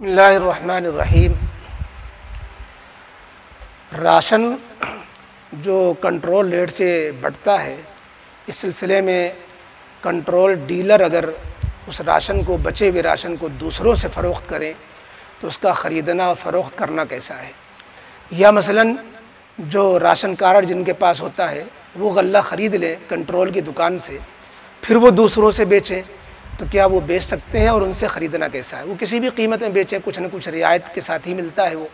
बसमीम राशन जो control rate से बढ़ता है, इस सिलसिले में कंट्रोल डीलर अगर उस राशन को, बचे हुए राशन को दूसरों से फ़रोख्त करें तो उसका ख़रीदना और फ़रोख्त करना कैसा है? या मसलन जो राशन कार्ड जिनके पास होता है, वो गल्ला ख़रीद लें कंट्रोल की दुकान से, फिर वो दूसरों से बेचें। तो क्या वो बेच सकते हैं और उनसे ख़रीदना कैसा है? वो किसी भी कीमत में बेचें, कुछ ना कुछ रियायत के साथ ही मिलता है वो।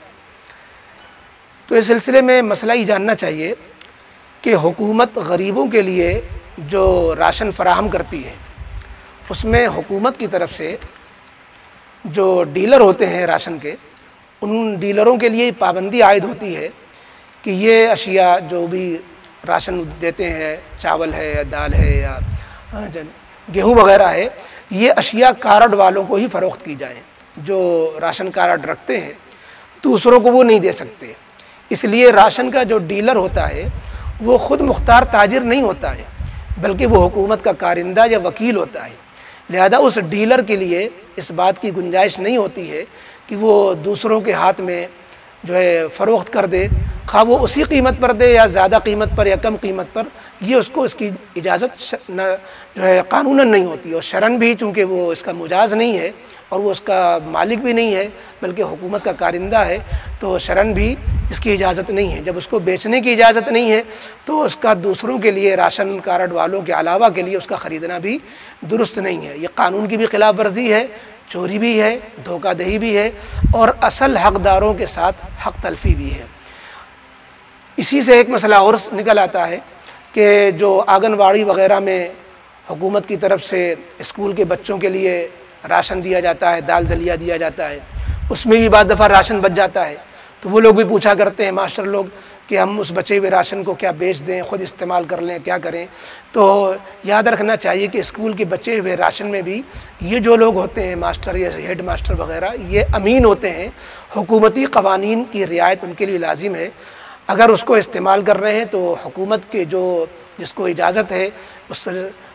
तो इस सिलसिले में मसला ये जानना चाहिए कि हुकूमत गरीबों के लिए जो राशन फराहम करती है, उसमें हुकूमत की तरफ़ से जो डीलर होते हैं राशन के, उन डीलरों के लिए पाबंदी आयद होती है कि ये अशिया जो भी राशन देते हैं, चावल है या दाल है या गेहूँ वगैरह है, ये अशिया कार्ड वालों को ही फ़रोख्त की जाए, जो राशन कार्ड रखते हैं दूसरों को वो नहीं दे सकते। इसलिए राशन का जो डीलर होता है, वो ख़ुद मुख्तार ताजिर नहीं होता है, बल्कि वो हुकूमत का कारिंदा या वकील होता है। लिहाजा उस डीलर के लिए इस बात की गुंजाइश नहीं होती है कि वो दूसरों के हाथ में जो है फ़रोख्त कर दे खा वो उसी कीमत पर दे या ज़्यादा कीमत पर या कम कीमत पर, ये उसको इसकी इजाज़त जो है कानून नहीं होती। और शरण भी, चूँकि वो इसका मुजाज नहीं है और वो उसका मालिक भी नहीं है, बल्कि हुकूमत का कारिंदा है तो शरण भी इसकी इजाज़त नहीं है। जब उसको बेचने की इजाज़त नहीं है तो उसका दूसरों के लिए, राशन कार्ड वालों के अलावा के लिए उसका ख़रीदना भी दुरुस्त नहीं है। ये कानून की भी खिलाफ वर्जी है, चोरी भी है धोखादही भी है और असल हकदारों के साथ हक तलफी भी है। इसी से एक मसला और निकल आता है कि जो आंगनबाड़ी वगैरह में हुकूमत की तरफ़ से स्कूल के बच्चों के लिए राशन दिया जाता है, दाल दलिया दिया जाता है, उसमें भी बाद दफ़ा राशन बच जाता है। तो वो लोग भी पूछा करते हैं मास्टर लोग कि हम उस बचे हुए राशन को क्या बेच दें, ख़ुद इस्तेमाल कर लें, क्या करें? तो याद रखना चाहिए कि स्कूल के बचे हुए राशन में भी ये जो लोग होते हैं मास्टर या हेड मास्टर वगैरह, ये अमीन होते हैं। हुकूमती कवानीन की रियायत उनके लिए लाजिम है। अगर उसको इस्तेमाल कर रहे हैं तो हुकूमत के जो जिसको इजाज़त है, उस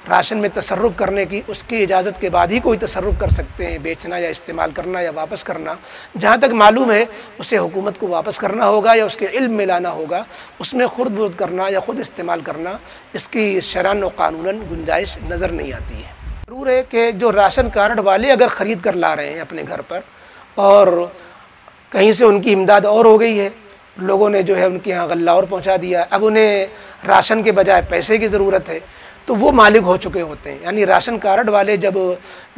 राशन में तसरुफ़ करने की, उसकी इजाज़त के बाद ही कोई तसरुफ़ कर सकते हैं, बेचना या इस्तेमाल करना या वापस करना। जहाँ तक मालूम है, उसे हुकूमत को वापस करना होगा या उसके इल्म में लाना होगा, उसमें खुद बुद करना या ख़ुद इस्तेमाल करना, इसकी शरान व कानून गुंजाइश नज़र नहीं आती है। ज़रूर है कि जो राशन कार्ड वाले अगर ख़रीद कर ला रहे हैं अपने घर पर, और कहीं से उनकी इमदाद और हो गई है लोगों ने जो है उनके यहाँ गल्ला और पहुँचा दिया। अब उन्हें राशन के बजाय पैसे की ज़रूरत है तो वो मालिक हो चुके होते हैं। यानी राशन कार्ड वाले जब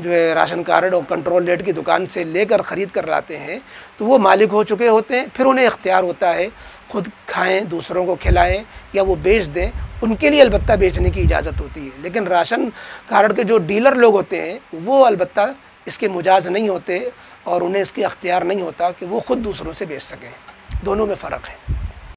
जो है राशन कार्ड और कंट्रोल रेट की दुकान से लेकर ख़रीद कर लाते हैं तो वो मालिक हो चुके होते हैं। फिर उन्हें इख्तियार होता है, ख़ुद खाएँ, दूसरों को खिलाएँ या वो बेच दें। उनके लिए अलबत्ता बेचने की इजाज़त होती है। लेकिन राशन कार्ड के जो डीलर लोग होते हैं, वो अलबत्ता इसके मुजाज नहीं होते और उन्हें इसके अख्तियार नहीं होता कि वो ख़ुद दूसरों से बेच सकें। दोनों में फ़र्क है।